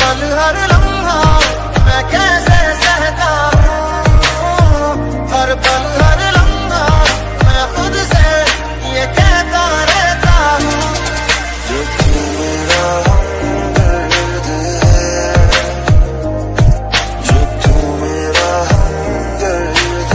पल हर लम्हा, मैं कैसे सहता हर पल हर लम्हा, मैं खुद से ये कहता रहता हूँ। जो तू मेरा हमदर्द मेरा हमदर्द